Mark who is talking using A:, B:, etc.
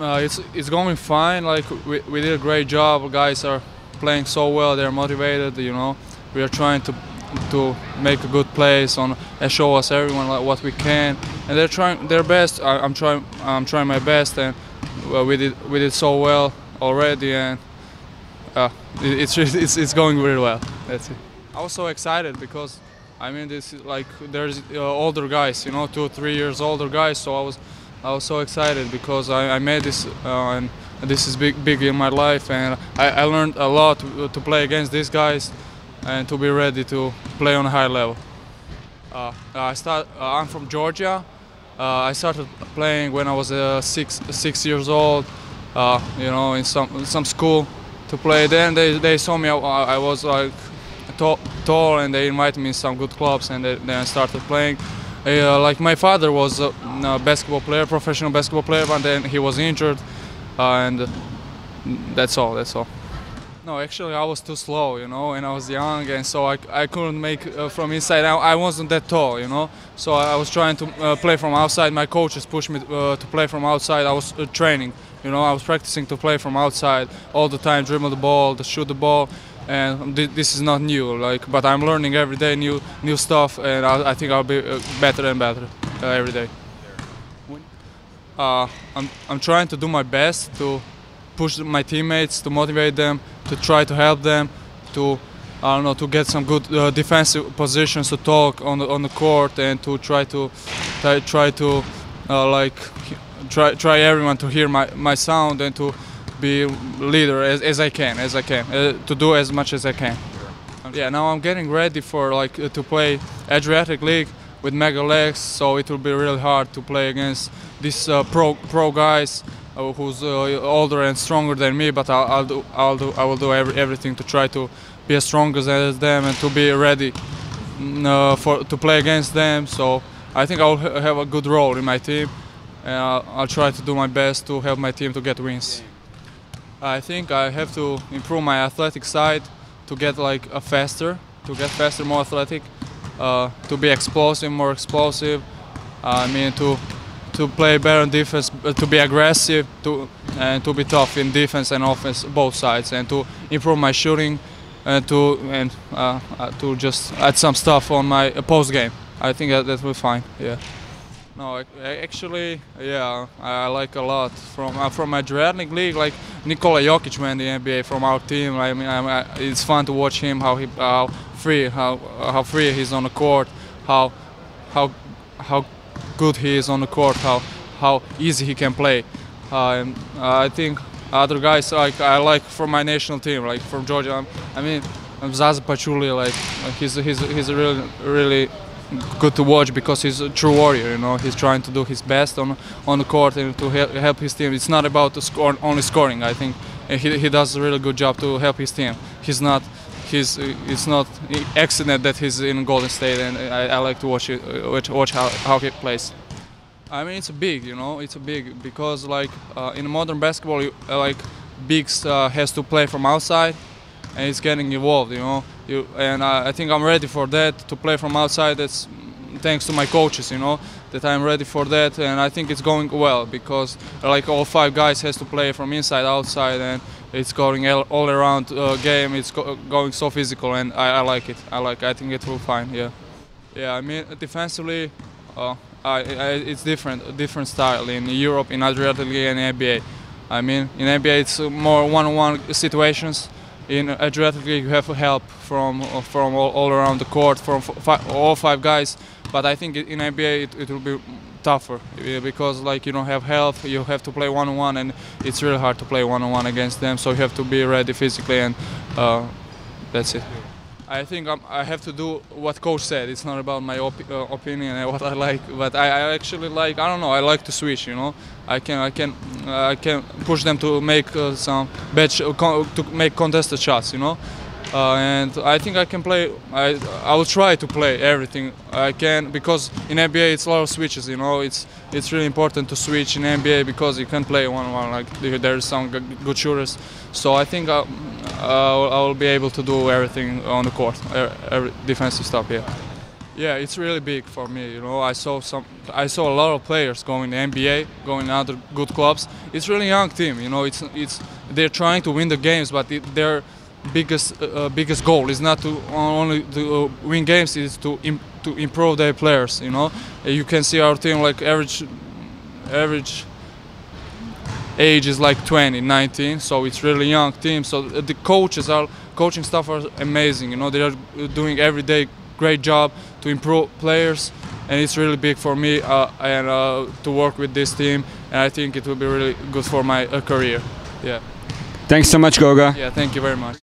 A: Uh, it's it's going fine. Like we, we did a great job. Guys are playing so well. They're motivated. You know, we are trying to to make a good place on and show us everyone like what we can. And they're trying their best. I, am trying I'm trying my best, and well, we did we did so well already, and uh, it, it's, it's it's going really well. That's it. I was so excited because I mean this is like there's uh, older guys, you know, two three years older guys. So I was I was so excited because I, I made this uh, and this is big big in my life, and I, I learned a lot to, to play against these guys and to be ready to play on a high level. Uh, I start. Uh, I'm from Georgia. Uh, I started playing when I was uh, six six years old. Uh, you know, in some some school to play. Then they, they saw me. I, I was like tall, tall, and they invited me in some good clubs, and they, then I started playing. Uh, like my father was a, basketball player, professional basketball player, but then he was injured, and that's all. That's all. No, actually I was too slow, you know, and I was young, and so I, I couldn't make uh, from inside. I, I wasn't that tall, you know, so I, I was trying to uh, play from outside. My coaches pushed me uh, to play from outside. I was uh, training, you know, I was practicing to play from outside all the time, dribble the ball, to shoot the ball, and th this is not new. Like, but I'm learning every day new new stuff, and I, I think I'll be uh, better and better uh, every day. I'm I'm trying to do my best to push my teammates, to motivate them, to try to help them, to I don't know, to get some good uh, defensive positions to talk on the on the court and to try to try, try to uh, like try try everyone to hear my, my sound and to be leader as, as I can, as I can, uh, to do as much as I can. Yeah, now I'm getting ready for like uh, to play Adriatic League with Mega Leks, so it will be really hard to play against these uh, pro pro guys. Uh, who's uh, older and stronger than me, but I'll, I'll, do, I'll do, I will do every, everything to try to be as strong as them and to be ready mm, uh, for to play against them. So I think I'll ha have a good role in my team, and I'll, I'll, try to do my best to help my team to get wins. I think I have to improve my athletic side to get like a faster, to get faster, more athletic, uh, to be explosive, more explosive. I mean to to play better in defense, to be aggressive, to and to be tough in defense and offense, both sides, and to improve my shooting, and to and uh, uh to just add some stuff on my post game. I think that, that will be fine. Yeah. No, actually, yeah, I like a lot from uh, from my Adriatic league. Like Nikola Jokic went the NBA from our team. I mean, I, it's fun to watch him how he how free how how free he's on the court, how how how good he is on the court, how how easy he can play. Uh, and uh, I think other guys like I like from my national team, like from Georgia. I mean, Zaza Pachulia, like he's he's he's a really really good to watch because he's a true warrior. You know, he's trying to do his best on on the court and to help his team. It's not about score, only scoring. I think he he does a really good job to help his team. He's not. He's, it's not accident that he's in Golden State, and I, I like to watch it, watch, how, how he plays. I mean, it's big, you know, it's a big because like uh, in modern basketball, you, like bigs uh, has to play from outside, and it's getting evolved, you know. You, and I think I'm ready for that to play from outside. That's thanks to my coaches, you know, that I'm ready for that, and I think it's going well because like all five guys has to play from inside, outside, and it's going all around uh, game. It's go going so physical, and I, I, like it. I like. I think it will fine. Yeah, yeah. I mean, defensively, uh, I, I, it's different, different style in Europe, in Adriatic League, and NBA. I mean, in NBA it's more one-on-one situations. In Adriatic you have help from from all, all around the court, from all five guys. But I think in NBA it, it will be tougher because like you don't have health you have to play one-on-one and it's really hard to play one-on-one against them so you have to be ready physically and uh, that's it I think I'm, i have to do what coach said. It's not about my op uh, opinion and what I like but I, I, actually like I don't know I like to switch you know? I can I can uh, I can push them to make uh, some bad to make contested shots you know uh, and I think I can play. I I will try to play everything I can because in NBA it's a lot of switches. You know, it's it's really important to switch in NBA because you can play one on one. Like there's some good shooters. So I think I, uh, I will be able to do everything on the court, every defensive stuff. Yeah. Yeah, it's really big for me. You know, I saw some, I saw a lot of players going to NBA, going to other good clubs. It's really young team. You know, it's it's they're trying to win the games, but it, their biggest uh, uh, biggest goal. Is not to only to uh, win games, is to Im- to improve their players. You know, Uh, you can see our team like average average age is like 20 19 so it's really young team. So the coaches are coaching staff are amazing you know? They are doing every day great job to improve players and it's really big for me uh, and uh, to work with this team and i think it will be really good for my uh, career. Yeah.
B: Thanks so much, Goga.
A: yeah thank you very much